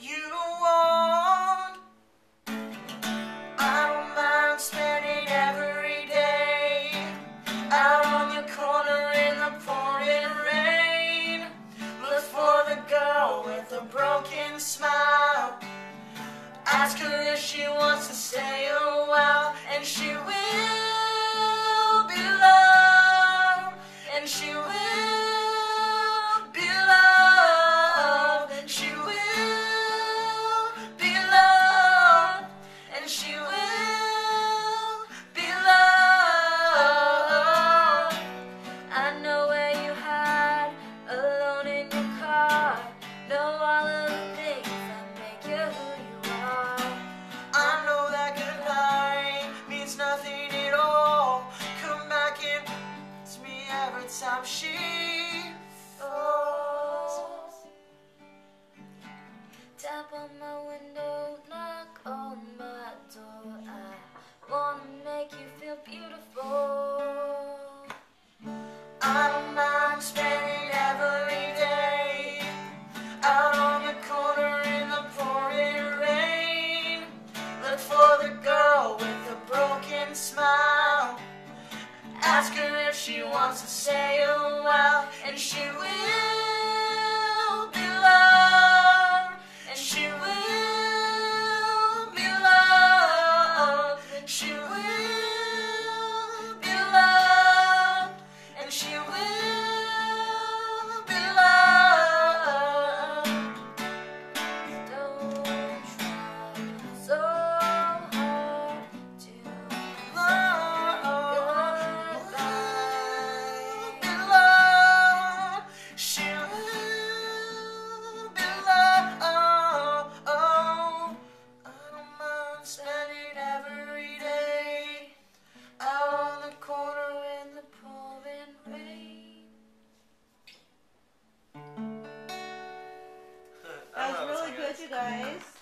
you want. I don't mind spending every day out on your corner in the pouring rain. Look for the girl with a broken smile. Ask her if she wants to stay a while, and she will every time she falls. Tap on my window, knock on my door. Ask her if she wants to say a well, and she good, you guys.